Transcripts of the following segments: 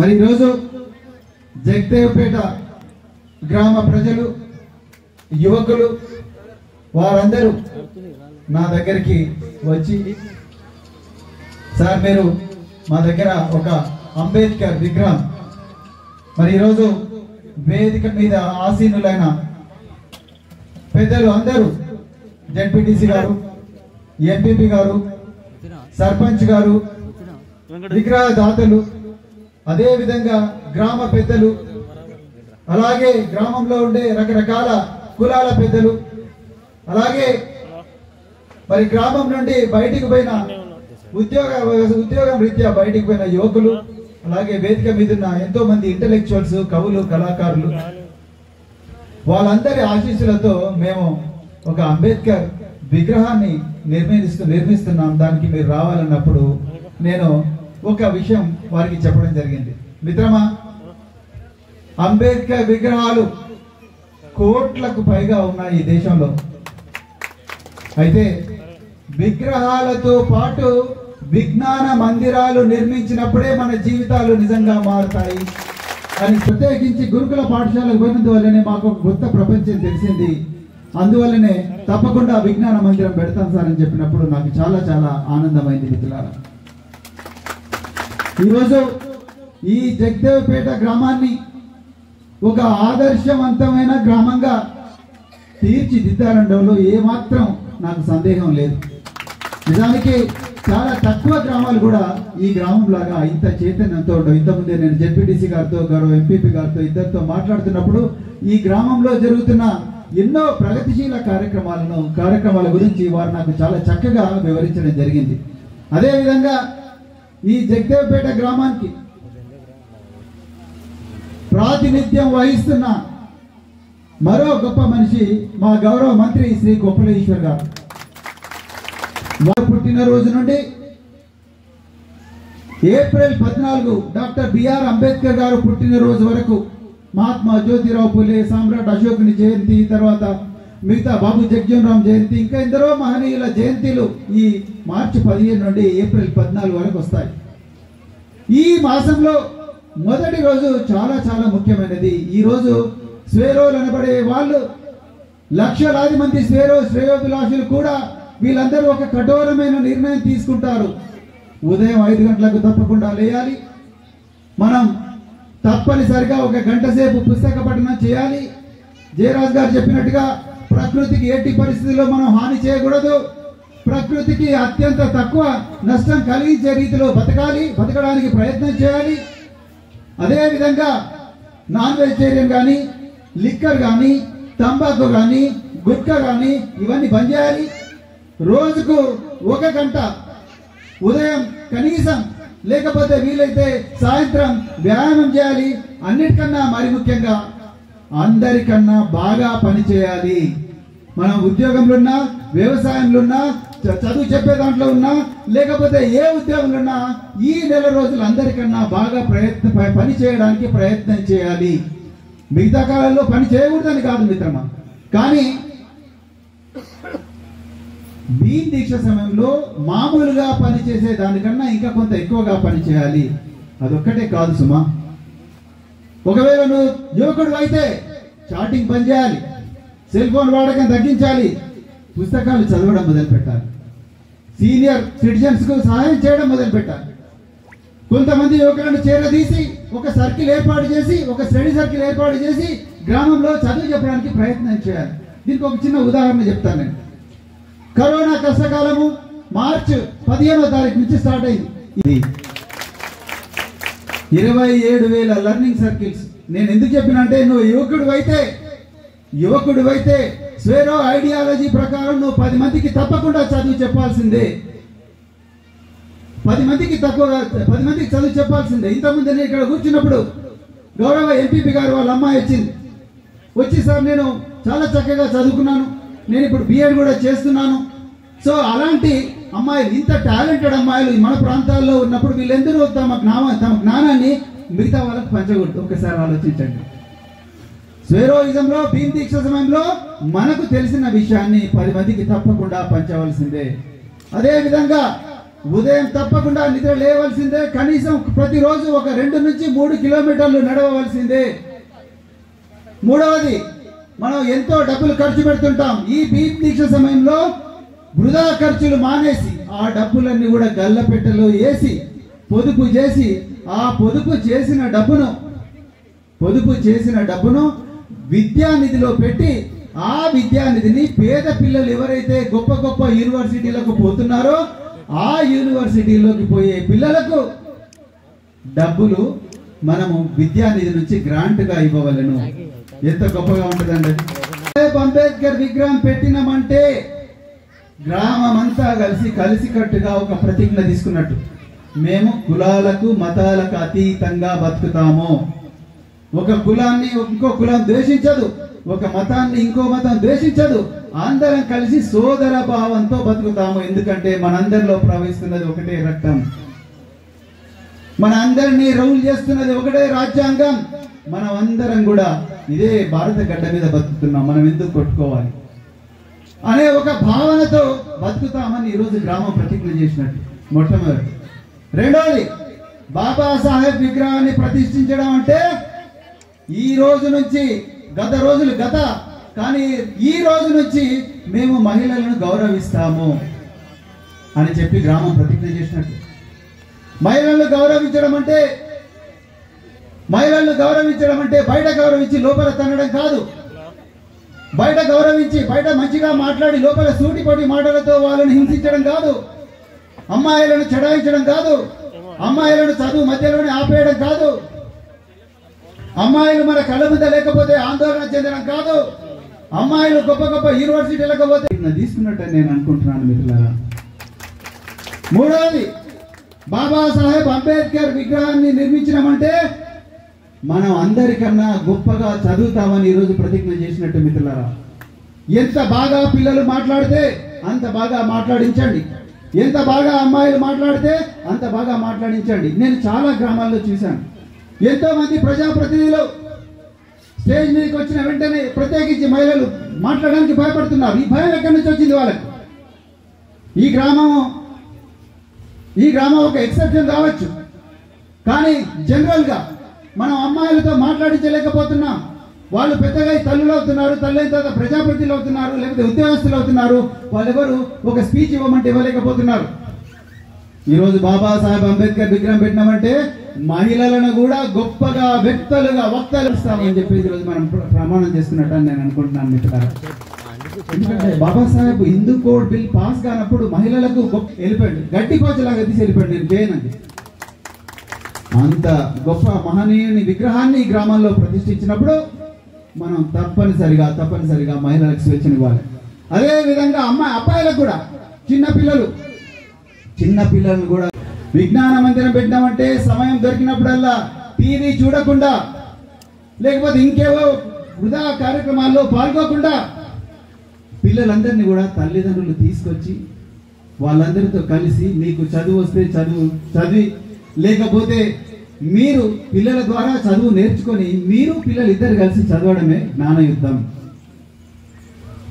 మరి ఈరోజు జగదేవ్పేట గ్రామ ప్రజలు యువకులు వారందరూ నా దగ్గరికి వచ్చి సార్ మీరు మా దగ్గర ఒక అంబేద్కర్ విగ్రహం మరి ఈరోజు వేదిక మీద ఆసీనులైన పెద్దలు అందరూ జడ్పీటీసీ గారు ఎంపీపీ గారు సర్పంచ్ గారు విగ్రహ అదేవిధంగా అదే విధంగా గ్రామ పెద్దలు అలాగే గ్రామంలో ఉండే రకరకాల కులాల పెద్దలు అలాగే మరి గ్రామం నుండి బయటికి పోయిన ఉద్యోగ ఉద్యోగం రీత్యా బయటికి పోయిన యువకులు అలాగే వేదిక మీద ఉన్న ఎంతో మంది ఇంటలెక్చువల్స్ కవులు కళాకారులు వాళ్ళందరి ఆశీస్సులతో మేము ఒక అంబేద్కర్ విగ్రహాన్ని నిర్మిస్తూ నిర్మిస్తున్నాం. దానికి మీరు రావాలన్నప్పుడు నేను ఒక విషయం వారికి చెప్పడం జరిగింది. మిత్రమా అంబేద్కర్ విగ్రహాలు కోట్లకు పైగా ఉన్నాయి ఈ దేశంలో. అయితే విగ్రహాలతో పాటు విజ్ఞాన మందిరాలు నిర్మించినప్పుడే మన జీవితాలు నిజంగా మారుతాయి అని ప్రత్యేకించి గురుకుల పాఠశాలకు పోయినందువల్లనే మాకు ఒక కొత్త ప్రపంచం తెలిసింది. అందువల్లనే తప్పకుండా విజ్ఞాన మందిరం పెడతాం సార్ అని చెప్పినప్పుడు నాకు చాలా చాలా ఆనందమైంది మిత్రులారా. ఈరోజు ఈ జగదేవ్పేట గ్రామాన్ని ఒక ఆదర్శవంతమైన గ్రామంగా తీర్చిదిద్దారనడంలో ఏమాత్రం నాకు సందేహం లేదు. నిజానికి చాలా తక్కువ గ్రామాలు కూడా ఈ గ్రామం లాగా ఇంత చైతన్యంతో ఉండవు. ఇంతకుముందే నేను జెడ్పీటీసీ గారితో గౌరవ ఎంపీపీ గారితో ఇద్దరితో మాట్లాడుతున్నప్పుడు ఈ గ్రామంలో జరుగుతున్న ఎన్నో ప్రగతిశీల కార్యక్రమాలను కార్యక్రమాల గురించి వారు నాకు చాలా చక్కగా వివరించడం జరిగింది. అదేవిధంగా ఈ జగదేవ్పేట గ్రామానికి ప్రాతినిధ్యం వహిస్తున్న మరో గొప్ప మనిషి మా గౌరవ మంత్రి శ్రీ గొప్పలేశ్వర్ గారు. వారు పుట్టినరోజు నుండి ఏప్రిల్ పద్నాలుగు డాక్టర్ బిఆర్ అంబేద్కర్ గారు పుట్టినరోజు వరకు మహాత్మా జ్యోతిరావు పులే సామ్రాట్ అశోకుని జయంతి తర్వాత మిగతా బాబు జగ్జీవన్ రామ్ జయంతి ఇంకా ఎందరో మహనీయుల జయంతిలు ఈ మార్చి పదిహేను నుండి ఏప్రిల్ పద్నాలుగు వరకు వస్తాయి. ఈ మాసంలో మొదటి రోజు చాలా చాలా ముఖ్యమైనది. ఈ రోజు స్వేరోలు అనబడే వాళ్ళు లక్షలాది మంది స్వేరో శ్రేయోభిలాషులు కూడా వీళ్ళందరూ ఒక కఠోరమైన నిర్ణయం తీసుకుంటారు. ఉదయం ఐదు గంటలకు తప్పకుండా లేయాలి. మనం తప్పనిసరిగా ఒక గంట సేపు పుస్తక పఠనం చేయాలి. జయరాజ్ గారు చెప్పినట్టుగా ప్రకృతికి ఎట్టి పరిస్థితుల్లో మనం హాని చేయకూడదు. ప్రకృతికి అత్యంత తక్కువ నష్టం కలిగించే రీతిలో బతకాలి బతకడానికి ప్రయత్నం చేయాలి. అదేవిధంగా నాన్ వెజిటేరియన్ కానీ లిక్కర్ కానీ తంబాకు కానీ గుట్కా కానీ ఇవన్నీ బంద్ చేయాలి. రోజుకు ఒక గంట ఉదయం కనీసం లేకపోతే వీలైతే సాయంత్రం వ్యాయామం చేయాలి. అన్నిటికన్నా మరి ముఖ్యంగా అందరికన్నా బాగా పని చేయాలి. మనం ఉద్యోగంలో ఉన్నా వ్యవసాయంలో ఉన్నా చదువు చెప్పే దాంట్లో ఉన్నా లేకపోతే ఏ ఉద్యోగంలో ఉన్నా ఈ నెల రోజులు అందరికన్నా బాగా ప్రయత్న పని చేయడానికి ప్రయత్నం చేయాలి. మిగతా కాలంలో పని చేయకూడదని కాదు మిత్రమా. కానీ భీమ్ దీక్ష సమయంలో మామూలుగా పని చేసే దానికన్నా ఇంకా కొంత ఎక్కువగా పని చేయాలి. అదొక్కటే కాదు సుమా. ఒకవేళ నువ్వు యువకుడు అయితే చాటింగ్ పని చేయాలి. సెల్ ఫోన్ వాడకం తగ్గించాలి. పుస్తకాలు చదవడం మొదలుపెట్టాలి సీనియర్ సిటిజన్స్కు సహాయం చేయడం మొదలుపెట్టాలి కొంతమంది యువకులను చేరదీసి ఒక సర్కిల్ ఏర్పాటు చేసి ఒక స్టడీ సర్కిల్ ఏర్పాటు చేసి గ్రామంలో చదువు చెప్పడానికి ప్రయత్నం చేయాలి. దీనికి ఒక చిన్న ఉదాహరణ చెప్తాను నేను. కరోనా కష్టకాలము మార్చ్ పదిహేనో తారీఖు నుంచి స్టార్ట్ అయింది. ఇది ఇరవై ఏడు వేల లర్నింగ్ సర్కిల్స్ నేను ఎందుకు చెప్పినంటే నువ్వు యువకుడు అయితే యువకుడు అయితే స్వేరో ఐడియాలజీ ప్రకారం నువ్వు పది మందికి తప్పకుండా చదువు చెప్పాల్సిందే. పది మందికి తక్కువ పది మందికి చదువు చెప్పాల్సిందే. ఇంతకుముందు నేను ఇక్కడ కూర్చున్నప్పుడు గౌరవ ఎంపీపీ గారు వాళ్ళ అమ్మాయి వచ్చింది. వచ్చి సార్ నేను చాలా చక్కగా చదువుకున్నాను. నేను ఇప్పుడు బిఎడ్ కూడా చేస్తున్నాను. సో అలాంటి అమ్మాయిలు ఇంత టాలెంటెడ్ అమ్మాయిలు మన ప్రాంతాల్లో ఉన్నప్పుడు వీళ్ళెందరూ తమ జ్ఞానం తమ జ్ఞానాన్ని మిగతా వాళ్ళకి పంచకూడదు. ఒకసారి ఆలోచించండి. స్వేరోయిజంలో భీమ్ దీక్ష సమయంలో మనకు తెలిసిన విషయాన్ని పది మందికి తప్పకుండా పంచవలసిందే. అదే విధంగా ఉదయం తప్పకుండా నిద్ర లేవలసిందే. కనీసం ప్రతిరోజు ఒక రెండు నుంచి మూడు కిలోమీటర్లు నడవవలసిందే. మూడవది మనం ఎంతో డబ్బులు ఖర్చు పెడుతుంటాం. ఈ భీమ్ దీక్ష సమయంలో వృధా ఖర్చులు మానేసి ఆ డబ్బులన్నీ కూడా గల్లపెట్టెలో వేసి పొదుపు చేసి ఆ పొదుపు చేసిన డబ్బును పొదుపు చేసిన డబ్బును విద్యానిధిలో పెట్టి ఆ విద్యానిధిని పేద పిల్లలు ఎవరైతే గొప్ప గొప్ప యూనివర్సిటీలకు పోతున్నారో ఆ యూనివర్సిటీలోకి పోయే పిల్లలకు డబ్బులు మనము విద్యానిధి నుంచి గ్రాంట్గా ఇవ్వవలను. ఎంత గొప్పగా ఉంటుందండి. అంబేద్కర్ విగ్రహం పెట్టినామంటే గ్రామం అంతా కలిసి కలిసికట్టుగా ఒక ప్రతిజ్ఞ తీసుకున్నట్టు. మేము కులాలకు మతాలకు అతీతంగా బతుకుతాము. ఒక కులాన్ని ఇంకో కులం ద్వేషించదు. ఒక మతాన్ని ఇంకో మతం ద్వేషించదు. అందరం కలిసి సోదర భావంతో బతుకుతాము. ఎందుకంటే మనందరిలో ప్రవహిస్తున్నది ఒకటే రక్తం. మన అందరినీ రౌల్ చేస్తున్నది ఒకటే రాజ్యాంగం. మనం అందరం కూడా ఇదే భారత గడ్డ మీద బతుకుతున్నాం. మనం ఎందుకు కొట్టుకోవాలి? అనే ఒక భావనతో బతుకుతామని ఈరోజు గ్రామం ప్రతిజ్ఞ చేసినట్టు. మొట్టమొదటి. రెండవది బాబాసాహెబ్ విగ్రహాన్ని ప్రతిష్ఠించడం అంటే ఈ రోజు నుంచి గత రోజులు గత కానీ ఈ రోజు నుంచి మేము మహిళలను గౌరవిస్తాము అని చెప్పి గ్రామం ప్రతిజ్ఞ చేసినట్టు. మహిళలను గౌరవించడం అంటే మహిళలను గౌరవించడం అంటే బయట గౌరవించి లోపల తనడం కాదు. బయట గౌరవించి బయట మంచిగా మాట్లాడి లోపల సూటిపటి మాటలతో వాళ్ళని హింసించడం కాదు. అమ్మాయిలను చెడాయించడం కాదు. అమ్మాయిలను చదువు మధ్యలోనే ఆపేయడం కాదు. అమ్మాయిలు మన కళ్ళ మీద లేకపోతే ఆందోళన చెందడం కాదు. అమ్మాయిలు గొప్ప గొప్ప యూనివర్సిటీలకు పోతే తీసుకున్నట్టే తీసుకున్నట్టు నేను అనుకుంటున్నాను మిత్రులారా. మూడవది బాబాసాహెబ్ అంబేద్కర్ విగ్రహాన్ని నిర్మించినామంటే మనం అందరికన్నా గొప్పగా చదువుతామని ఈరోజు ప్రతిజ్ఞ చేసినట్టు మిత్రులారా. ఎంత బాగా పిల్లలు మాట్లాడితే అంత బాగా మాట్లాడించండి. ఎంత బాగా అమ్మాయిలు మాట్లాడితే అంత బాగా మాట్లాడించండి. నేను చాలా గ్రామాల్లో చూశాను. ఎంతో మంది ప్రజాప్రతినిధులు స్టేజ్ మీదకి వచ్చిన వెంటనే ప్రత్యేకించి మహిళలు మాట్లాడడానికి భయపడుతున్నారు. ఈ భయం ఎక్కడి నుంచి వచ్చింది వాళ్ళకి? ఈ గ్రామం ఈ గ్రామం ఒక ఎక్సెప్షన్ కావచ్చు. కానీ జనరల్గా మనం అమ్మాయిలతో మాట్లాడించలేకపోతున్నాం. వాళ్ళు పెద్దగా తల్లులు అవుతున్నారు తల్లి తర్వాత ప్రజాప్రతినిధులు అవుతున్నారు లేకపోతే ఉద్యోగస్తులు అవుతున్నారు. వాళ్ళెవరు ఒక స్పీచ్ ఇవ్వమంటే ఇవ్వలేకపోతున్నారు. ఈరోజు బాబాసాహెబ్ అంబేద్కర్ విగ్రహం పెట్టినామంటే మహిళలను కూడా గొప్పగా వ్యక్తులుగా వక్తలు ఇస్తామని చెప్పి ఈరోజు మనం ప్రమాణం చేస్తున్నట్టు అని నేను అనుకుంటున్నాను మిత్రులారా ఎందుకంటే Babasaheb Hindu code bill pass కానప్పుడు మహిళలకు వెళ్ళిపోయాడు. గట్టి కోచలాగా తీసి వెళ్ళిపోయాడు. నేను అంత గొప్ప మహనీయుని విగ్రహాన్ని ఈ గ్రామాల్లో ప్రతిష్ఠించినప్పుడు మనం తప్పనిసరిగా తప్పనిసరిగా మహిళలకు స్వేచ్ఛనివ్వాలి అదే విధంగా అమ్మాయి అబ్బాయిలకు కూడా చిన్న పిల్లలు. చిన్న పిల్లలను కూడా విజ్ఞాన మందిరం పెట్టినామంటే సమయం దొరికినప్పుడల్లా టీవీ చూడకుండా లేకపోతే ఇంకేవో వృధా కార్యక్రమాల్లో పాల్గొకుండా పిల్లలందరినీ కూడా తల్లిదండ్రులు తీసుకొచ్చి వాళ్ళందరితో కలిసి మీకు చదువు వస్తే చదువు చదివి లేకపోతే మీరు పిల్లల ద్వారా చదువు నేర్చుకొని మీరు పిల్లలు ఇద్దరు కలిసి చదవడమే జ్ఞాన యుద్ధం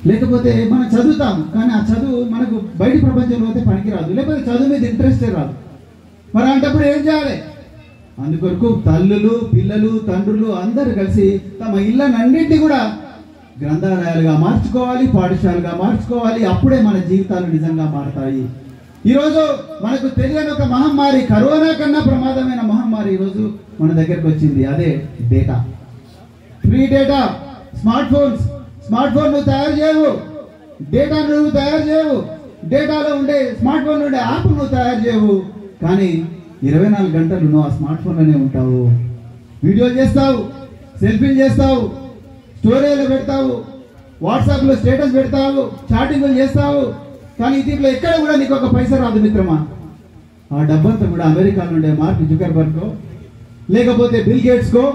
లేకపోతే మనం చదువుతాం కానీ ఆ చదువు మనకు బయట ప్రపంచంలో అయితే పనికిరాదు. లేకపోతే చదువు మీద ఇంట్రెస్టే రాదు. మరి అంటప్పుడు ఏం చేయాలి? అందుకొరకు తల్లులు పిల్లలు తండ్రులు అందరూ కలిసి తమ ఇళ్ళనన్నింటి కూడా గ్రంథాలయాలుగా మార్చుకోవాలి పాఠశాలగా మార్చుకోవాలి. అప్పుడే మన జీవితాలు నిజంగా మారతాయి. ఈరోజు మనకు తెలియని ఒక మహమ్మారి కరోనా కన్నా ప్రమాదమైన మహమ్మారి ఈరోజు మన దగ్గరకు వచ్చింది. అదే data. Free data. Smart phones smart phone నువ్వు తయారు చేయవు. డేటా నువ్వు తయారు చేయవు. డేటాలో ఉండే స్మార్ట్ ఫోన్ ఉండే యాప్ నువ్వు తయారు చేయవు. కానీ ఇరవై నాలుగు గంటలు నువ్వు ఆ స్మార్ట్ ఫోన్లోనే ఉంటావు. వీడియోలు చేస్తావు సెల్ఫీలు చేస్తావు స్టోరీలు పెడతావు వాట్సాప్లో స్టేటస్ పెడతావు చాటింగ్లు చేస్తావు. కానీ దీంట్లో ఎక్కడ కూడా నీకు ఒక పైసా రాదు మిత్రమా? ఆ డబ్బంతా కూడా అమెరికా నుండే మార్క్ జుకర్బర్గ్కో లేకపోతే బిల్ గేట్స్కో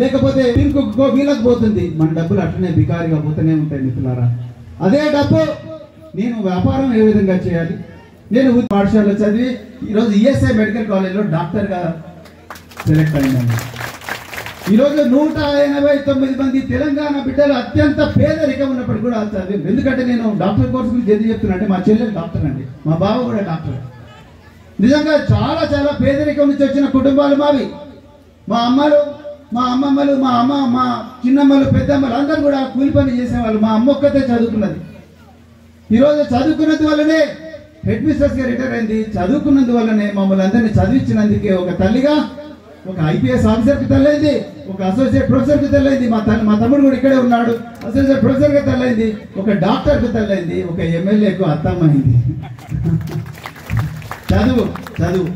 లేకపోతే టిమ్ కుక్ వీళ్ళకి పోతుంది. మన డబ్బులు అట్లనే బికారిగా పోతూనే ఉంటాయి మిత్రులారా. అదే డబ్బు నేను వ్యాపారం ఏ విధంగా చేయాలి? నేను పాఠశాలలో చదివి ఈరోజు ఈఎస్ఐ మెడికల్ కాలేజ్లో డాక్టర్గా సెలెక్ట్ అయినాను. ఈరోజు నూట ఎనభై తొమ్మిది మంది తెలంగాణ బిడ్డలు అత్యంత పేదరికం ఉన్నప్పటికీ కూడా చదివి ఎందుకంటే నేను డాక్టర్ కోర్స్ గురించి ఎందుకు చెప్తున్నా అంటే మా చెల్లెలు డాక్టర్ అండి. మా బావ కూడా డాక్టర్. నిజంగా చాలా చాలా పేదరికం నుంచి వచ్చిన కుటుంబాలు మావి. మా అమ్మలు మా అమ్మమ్మలు మా అమ్మ మా చిన్నమ్మలు పెద్దమ్మలు అందరూ కూడా కూలి పని చేసేవాళ్ళు. మా అమ్మ ఒక్కతే చదువుకున్నది. ఈరోజు చదువుకున్నది వల్లనే హెడ్ మిస్టర్స్గా రిటైర్ అయింది. చదువుకున్నందు వల్లనే మమ్మల్ని అందరినీ చదివించినందుకే ఒక తల్లిగా ఒక ఐపీఎస్ ఆఫీసర్కి తల్లైంది ఒక అసోసియేట్ ప్రొఫెసర్కి తల్లైంది. మా తల్లి మా తమ్ముడు కూడా ఇక్కడే ఉన్నాడు. అసోసియేట్ ప్రొఫెసర్ తల్లైంది ఒక డాక్టర్కి తల్లైంది ఒక ఎమ్మెల్యేకు అత్తమ్మైంది చదువు చదువు.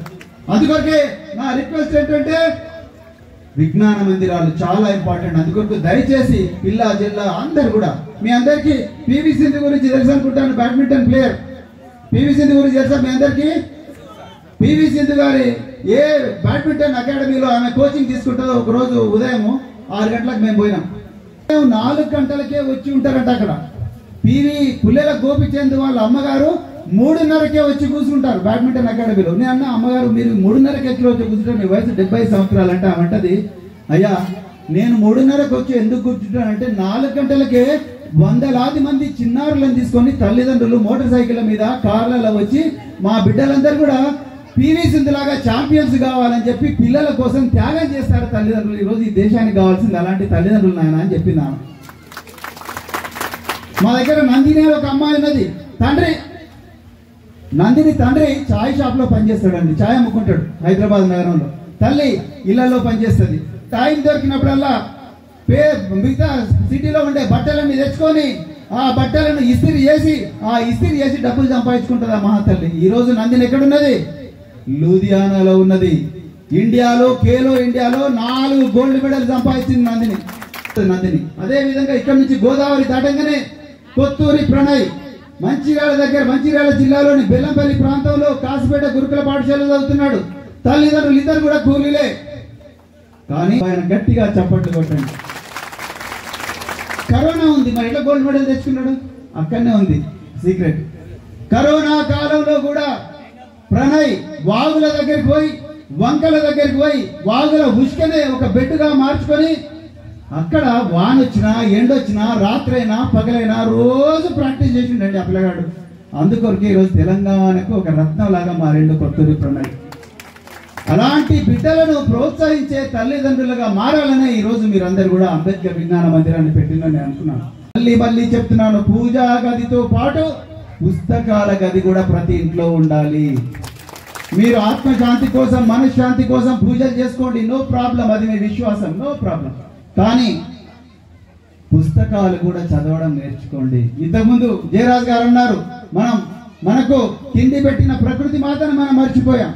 అందుకొరకే నా రిక్వెస్ట్ ఏంటంటే విజ్ఞాన మందిరాలు చాలా ఇంపార్టెంట్. అందుకొరకు దయచేసి పిల్ల జిల్లా అందరు కూడా మీ అందరికీ పివి సింధు గురించి తెలుసు అనుకుంటాను బ్యాడ్మింటన్ ప్లేయర్. పివి సింధు గురించి తెలుసా మీ అందరికి? పివి సింధు గారి ఏ బ్యాడ్మింటన్ అకాడమీలో ఆమె కోచింగ్ తీసుకుంటుందో ఒక రోజు ఉదయం ఆరు గంటలకు మేము పోయినాం. నాలుగు గంటలకే వచ్చి ఉంటారంట అక్కడ. పివి పుల్లెల గోపిచంద్ వాళ్ళ అమ్మగారు మూడున్నరకే వచ్చి కూర్చుంటారు బ్యాడ్మింటన్ అకాడమీలో. నేను అన్న అమ్మగారు మీరు మూడున్నరకి ఎక్కడ వచ్చి కూర్చుంటారు మీ వయసు డెబ్బై సంవత్సరాలు అంటే ఆమె అంటది. అయ్యా నేను మూడున్నరకు వచ్చి ఎందుకు కూర్చుంటానంటే నాలుగు గంటలకే వందలాది మంది చిన్నారులను తీసుకొని తల్లిదండ్రులు మోటార్ సైకిళ్ళ మీద కార్లలో వచ్చి మా బిడ్డలందరూ కూడా పీవీ సింధులాగా ఛాంపియన్స్ కావాలని చెప్పి పిల్లల కోసం త్యాగం చేస్తారు తల్లిదండ్రులు. ఈ రోజు ఈ దేశానికి కావాల్సింది అలాంటి తల్లిదండ్రులు నాయన అని చెప్పిన మా దగ్గర నందిని ఒక అమ్మాయి ఉన్నది. తండ్రి నందిని తండ్రి చాయ్ షాప్లో పనిచేస్తాడండి. చాయ్ అమ్ముకుంటాడు హైదరాబాద్ నగరంలో. తల్లి ఇళ్ళలో పనిచేస్తుంది. టైం దొరికినప్పుడల్లా పే మిగతా సిటీలో ఉండే బట్టలన్నీ తెచ్చుకొని ఆ బట్టలను ఇస్త్రీ చేసి ఆ ఇస్త్రీ చేసి డబ్బులు సంపాదించుకుంటుంది ఆ మహాతల్లి? ఈ రోజు నందిని ఎక్కడున్నది? లూధియానాలో ఉన్నది. ఇండియాలో కేలో ఇండియాలో నాలుగు గోల్డ్ మెడల్ సంపాదించింది నందిని. నందిని. అదే విధంగా ఇక్కడ నుంచి గోదావరి దాటంగానే కొత్తూరి ప్రణయ్. మంచిర్యాల దగ్గర మంచిర్యాల జిల్లాలోని బెల్లంపల్లి ప్రాంతంలో కాసిపేట గురుకుల పాఠశాల చదువుతున్నాడు. తల్లిదండ్రులు ఇద్దరు కూడా కూలీలే. కానీ ఆయన గట్టిగా చప్పట్లు కొట్టండి. కరోనా ఉంది. మరి ఎట్లా గోల్డ్ మెడల్ తెచ్చుకున్నాడు? అక్కడనే ఉంది. సీక్రెట్ కరోనా కాలంలో కూడా ప్రణయ్ వాగుల దగ్గరికి పోయి వంకల దగ్గరికి పోయి వాగుల ఉష్కనే ఒక బెడ్గా మార్చుకొని అక్కడ వానొచ్చినా ఎండొచ్చినా రాత్రైనా పగలైనా రోజు ప్రాక్టీస్ చేసిండండి ఆ పిల్లగాడు. అందుకొరకే ఈరోజు తెలంగాణకు ఒక రత్నం లాగా మారిండు కొత్తూరి ప్రణయ్. అలాంటి బిడ్డలను ప్రోత్సహించే తల్లిదండ్రులుగా మారాలనే ఈ రోజు మీరందరూ కూడా అంబేద్కర్ విజ్ఞాన మందిరాన్ని పెట్టిందని నేను అనుకున్నాను. మళ్ళీ మళ్ళీ చెప్తున్నాను పూజా గదితో పాటు పుస్తకాల గది కూడా ప్రతి ఇంట్లో ఉండాలి. మీరు ఆత్మశాంతి కోసం మనశ్శాంతి కోసం పూజలు చేసుకోండి నో ప్రాబ్లం అది మీ విశ్వాసం నో ప్రాబ్లం. కానీ పుస్తకాలు కూడా చదవడం నేర్చుకోండి. ఇంతకుముందు జయరాజ్ గారు అన్నారు మనం మనకు కింది పెట్టిన ప్రకృతి మాత్రమే మనం మర్చిపోయాం.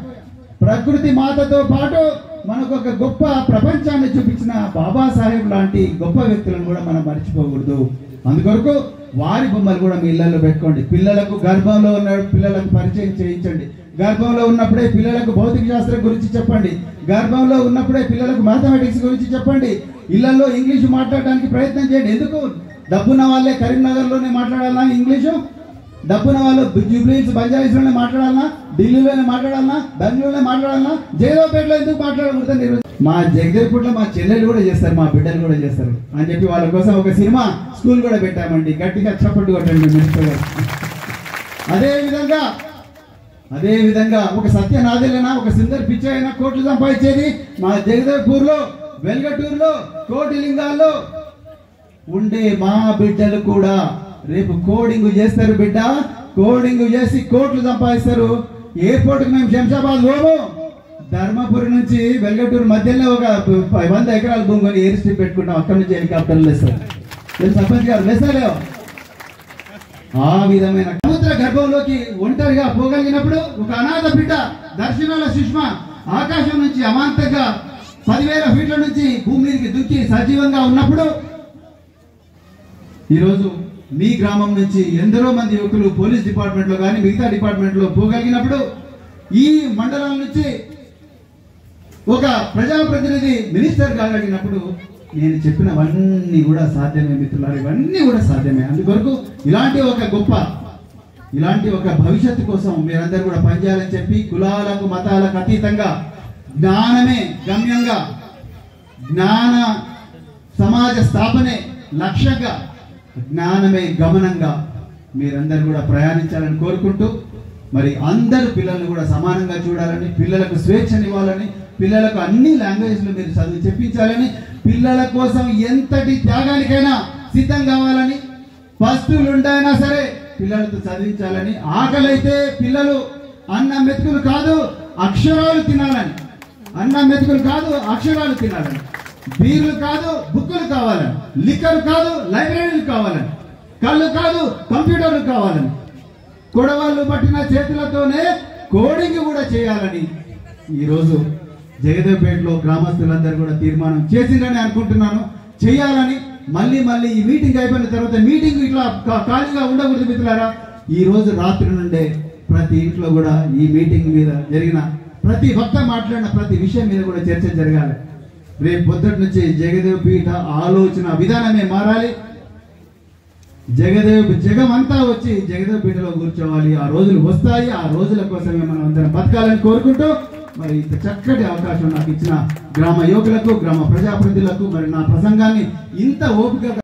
ప్రకృతి మాతతో పాటు మనకు ఒక గొప్ప ప్రపంచాన్ని చూపించిన బాబాసాహెబ్ లాంటి గొప్ప వ్యక్తులను కూడా మనం మర్చిపోకూడదు. అందుకొరకు వారి బొమ్మలు కూడా మీ ఇళ్ళలో పెట్టుకోండి. పిల్లలకు గర్భంలో ఉన్న పిల్లలకు పరిచయం చేయించండి. గర్భంలో ఉన్నప్పుడే పిల్లలకు భౌతిక శాస్త్రం గురించి చెప్పండి. గర్భంలో ఉన్నప్పుడే పిల్లలకు మ్యాథమెటిక్స్ గురించి చెప్పండి. ఇళ్ళలో ఇంగ్లీషు మాట్లాడడానికి ప్రయత్నం చేయండి. ఎందుకు? డబ్బున్న వాళ్ళే కరీంనగర్లోనే మాట్లాడాలా ఇంగ్లీషు? డబ్బున వాళ్ళు జూబ్లీస్ బంజారీస్లోనే మాట్లాడాలన్నా ఢిల్లీలోనే మాట్లాడాలన్నా బెంగళూరులోనే మాట్లాడాలన్నా జైరాపేటలో ఎందుకు మాట్లాడకూడదు మా జగదేవ్పూర్లో మా చెల్లెలు కూడా చేస్తారు మా బిడ్డలు కూడా చేస్తారు అని చెప్పి వాళ్ళ కోసం ఒక సినిమా స్కూల్ కూడా పెట్టామండి. గట్టిగా చప్పట్టు కొట్టండి మినిస్టర్ గారు. అదే విధంగా అదే విధంగా ఒక సత్యనాథులైనా ఒక సుందర్ పిచ్చ అయినా కోట్లు సంపాదించేది మా జగదేవ్పూర్లో వెల్గటూరులో కోటి లింగాల్లో ఉండే మా బిడ్డలు కూడా రేపు కోడింగ్ చేస్తారు బిడ్డ. కోడింగ్ చేసి కోట్లు సంపాదిస్తారు. ఎయిర్పోర్ట్ మేము శంషాబాద్ పోము. ధర్మపురి నుంచి వెల్గటూరు మధ్యలో ఒక వంద ఎకరాల భూమి కొని ఎయిర్ స్ట్రిప్ పెట్టుకుంటాం. అక్కడి నుంచి హెలికాప్టర్లు వేస్తారు సర్పంచ్ గారు వేస్తారేమో ఆ విధమైన సముద్ర గర్భంలోకి ఒంటరిగా పోగలిగినప్పుడు ఒక అనాథ బిడ్డ దర్శనాల సుష్మ ఆకాశం నుంచి అమాంతంగా పదివేల ఫీట్ల నుంచి భూమి మీదకి దుక్కి సజీవంగా ఉన్నప్పుడు ఈరోజు మీ గ్రామం నుంచి ఎందరో మంది యువకులు పోలీస్ డిపార్ట్మెంట్లో కానీ మిగతా డిపార్ట్మెంట్లో పోగలిగినప్పుడు ఈ మండలం నుంచి ఒక ప్రజాప్రతినిధి మినిస్టర్ కాగలిగినప్పుడు నేను చెప్పినవన్నీ కూడా సాధ్యమే మిత్రులారు ఇవన్నీ కూడా సాధ్యమే. అందుకొరకు ఇలాంటి ఒక గొప్ప ఇలాంటి ఒక భవిష్యత్తు కోసం మీరందరూ కూడా పనిచేయాలని చెప్పి కులాలకు మతాలకు అతీతంగా జ్ఞానమే గమ్యంగా జ్ఞాన సమాజ స్థాపనే లక్ష్యంగా జ్ఞానమే గమనంగా మీరందరూ కూడా ప్రయాణించాలని కోరుకుంటూ మరి అందరు పిల్లల్ని కూడా సమానంగా చూడాలని పిల్లలకు స్వేచ్ఛనివ్వాలని పిల్లలకు అన్ని లాంగ్వేజ్లు మీరు చదివి చెప్పించాలని పిల్లల కోసం ఎంతటి త్యాగానికైనా సిద్ధం కావాలని పస్తులు ఉండైనా సరే పిల్లలతో చదివించాలని ఆకలైతే పిల్లలు అన్న మెతుకులు కాదు అక్షరాలు తినాలని. అన్న మెతుకులు కాదు అక్షరాలు తినాలని. బీర్లు కాదు బుక్కులు కావాలని లిక్కర్ కాదు లైబ్రరీలు కావాలని కళ్ళు కాదు కంప్యూటర్లు కావాలని కొడవాళ్ళు పట్టిన చేతులతోనే కోడింగ్ కూడా చేయాలని ఈరోజు జగదేవ్పేటలో గ్రామస్తులందరూ కూడా తీర్మానం చేసిందని అనుకుంటున్నాను. చేయాలని మళ్ళీ మళ్ళీ ఈ మీటింగ్ అయిపోయిన తర్వాత మీటింగ్ ఇట్లా ఖాళీగా ఉండకూడదు మిత్రులారా. ఈ రోజు రాత్రి నుండే ప్రతి ఇంట్లో కూడా ఈ మీటింగ్ మీద జరిగిన ప్రతి భక్త మాట్లాడిన ప్రతి విషయం మీద కూడా చర్చ జరగాలి. రేపు పొద్దుటి నుంచి జగదేవ్ పీఠ ఆలోచన విధానమే మారాలి. జగదేవ్ జగమంతా వచ్చి జగదేవ్ పీఠలో కూర్చోవాలి. ఆ రోజులు వస్తాయి. ఆ రోజుల కోసమే మనం అందరం బతకాలని కోరుకుంటూ మరి ఇంత చక్కటి అవకాశం నాకు ఇచ్చిన గ్రామ యువకులకు గ్రామ ప్రజాప్రతినిధులకు మరి నా ప్రసంగాన్ని ఇంత ఓపిక